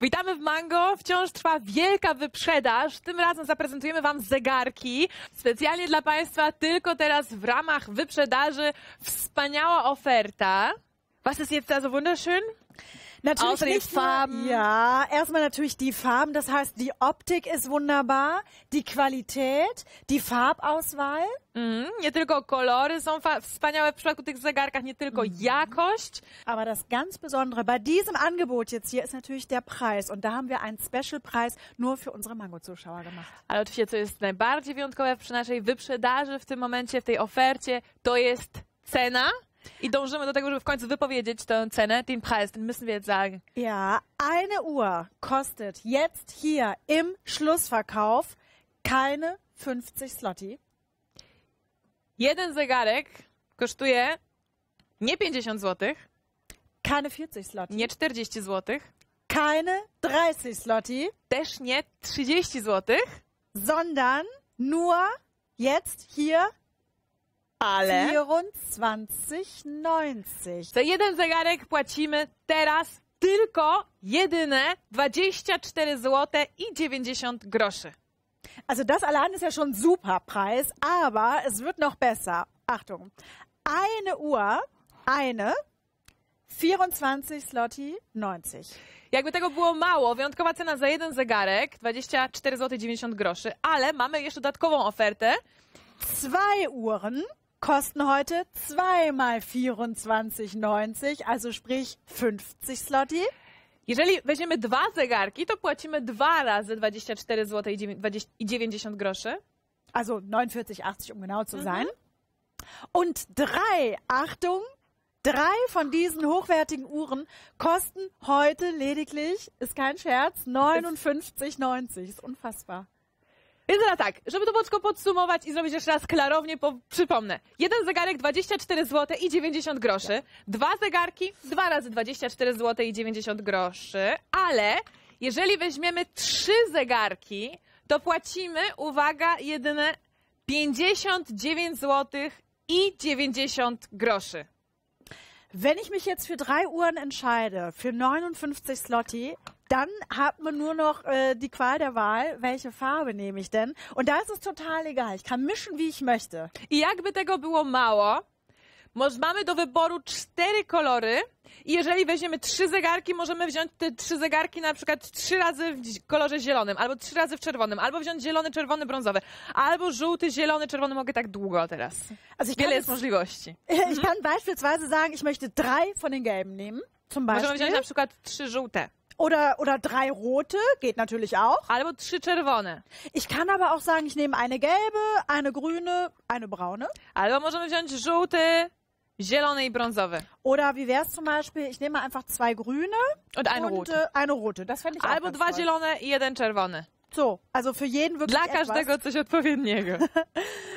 Witamy w Mango. Wciąż trwa wielka wyprzedaż. Tym razem zaprezentujemy Wam zegarki. Specjalnie dla Państwa tylko teraz w ramach wyprzedaży wspaniała oferta. Was ist jetzt also wunderschön? Natürlich Außer die nicht nur- Farben. Ja, erstmal natürlich die Farben. Das heißt, die Optik ist wunderbar, die Qualität, die Farbauswahl. Mm, nie tylko kolory są wspaniałe w przypadku tych zegarkach, nie tylko jakość. Aber das ganz Besondere bei diesem Angebot jetzt hier ist natürlich der Preis. Und da haben wir einen Special-Preis nur für unsere Mango-Zuschauer gemacht. Ale oczywiście, co jest najbardziej wyjątkowe przy naszej wyprzedaży w tym momencie, w tej ofercie, to jest cena. I dążymy do tego, żeby w końcu wypowiedzieć tę cenę, den Preis, den müssen wir jetzt sagen. Ja, eine Uhr kostet jetzt hier im Schlussverkauf keine 50 Slotti, Jeden zegarek kosztuje nie 50 zł, keine 40 Slotti, nie 40 zł, keine 30 Slotti, też nie 30 zł, sondern nur jetzt hier ale 24,90. za jeden zegarek płacimy teraz tylko jedyne 24 zł i 90 groszy. Also das allein ist ja schon super Preis, aber es wird noch besser. Achtung. Eine Uhr, eine 24 Slotti 90. Jakby tego było mało, wyjątkowa cena za jeden zegarek 24 zł 90 groszy, ale mamy jeszcze dodatkową ofertę. Zwei Uhren kosten heute zweimal 24,90, also sprich 50 Slotti. Jeżeli weźmiemy dwa zegarki, to płacimy dwa razy 24 zł i dziewię- 20 i 90 groszy. Also 49,80 um genau zu sein. Und drei, Achtung, drei von diesen hochwertigen Uhren kosten heute lediglich, ist kein Scherz, 59,90. Ist unfassbar. Więc teraz tak, żeby to wszystko podsumować i zrobić jeszcze raz klarownie, po, przypomnę. Jeden zegarek 24 zł i 90 groszy. Dwa zegarki, dwa razy 24 zł i 90 groszy. Ale jeżeli weźmiemy trzy zegarki, to płacimy, uwaga, jedyne 59 zł i 90 groszy. Wenn ich mich jetzt für drei Uhren entscheide, für 59 Slotti, dann hat man nur noch äh, die Qual der Wahl, welche Farbe nehme ich denn? Und da ist es total egal. Ich kann mischen, wie ich möchte. I jakby tego było mało, moż mamy do wyboru cztery kolory i jeżeli weźmiemy trzy zegarki, możemy wziąć te trzy zegarki na przykład trzy razy w kolorze zielonym, albo trzy razy w czerwonym, albo wziąć zielony, czerwony, brązowy, albo żółty, zielony, czerwony. Mogę tak długo teraz. Also Wiele jest możliwości. ich kann beispielsweise sagen, ich möchte drei von den gelben nehmen, zum Możemy Beispiel. wziąć na przykład trzy żółte, Oder, oder drei rote, geht natürlich auch. albo trzy czerwone, Ich kann aber auch sagen, ich nehme eine gelbe, eine grüne, eine braune. albo możemy wziąć żółty, zielony i brązowy. Oder wie wäre es zum Beispiel, ich nehme einfach zwei grüne Und eine und rote. äh, eine rote. Das fände ich auch Albo dwa toll. zielone i jeden czerwony. So, also für jeden wirklich Dla etwas. każdego coś odpowiedniego.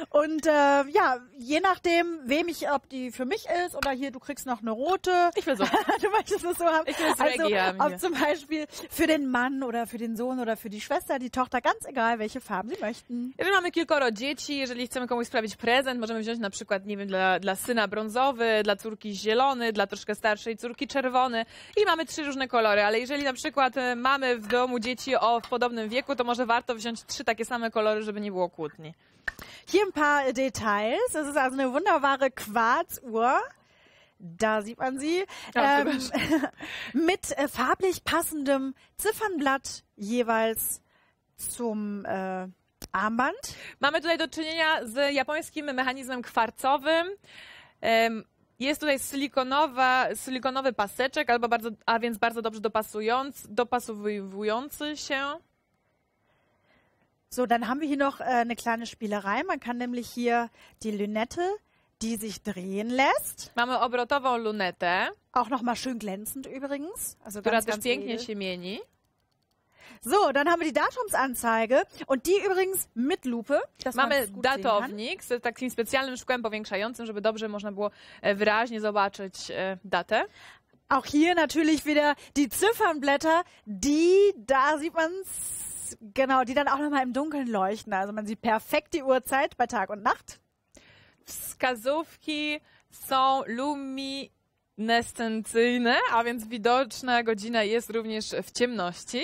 Und äh, ja, je nachdem, wem ich, ob die für mich ist oder hier, du kriegst noch eine rote. Ich will so. du möchtest es so haben. Ich will es also, haben ob hier. zum Beispiel für den Mann oder für den Sohn oder für die Schwester, die Tochter, ganz egal, welche Farben sie möchten. Jeżeli mamy kilkoro dzieci, jeżeli chcemy komuś sprawić prezent, możemy wziąć na przykład, nie wiem, dla, dla syna brązowy, dla córki zielony, dla troszkę starszej córki czerwony i mamy trzy różne kolory, ale jeżeli na przykład e, mamy w domu dzieci o podobnym wieku, to może warto wziąć trzy takie same kolory, żeby nie było kłótni. Hier ein paar Details. Das ist also eine wunderbare Quarzuhr. Da sieht man sie. Ja, Ähm, mit äh, farblich passendem Ziffernblatt jeweils zum äh, Armband. Mamy tutaj do czynienia z japońskim mechanizmem kwarcowym. Em, Jest tutaj silikonowa, silikonowy paseczek, albo bardzo, a więc bardzo dobrze dopasujący, dopasowujący się. So, dann haben wir hier noch äh, eine kleine Spielerei. Man kann nämlich hier die Lünette, die sich drehen lässt. Mamy obrotową lunetę, Auch nochmal schön glänzend übrigens. Also która ganz, też ganz pięknie edel. się mieni. So, dann haben wir die Datumsanzeige und die übrigens mit Lupe. Dass Mamy man's gut sehen kann. datownik z takim specjalnym szkłem powiększającym, żeby dobrze można było e, wyraźnie zobaczyć e, datę. Auch hier natürlich wieder die Ziffernblätter, die, da sieht man's, genau, die dann auch nochmal im Dunkeln leuchten. Also man sieht perfekt die Uhrzeit bei Tag und Nacht. Wskazówki są lumi, nescencyjne, a więc widoczna godzina jest również w ciemności.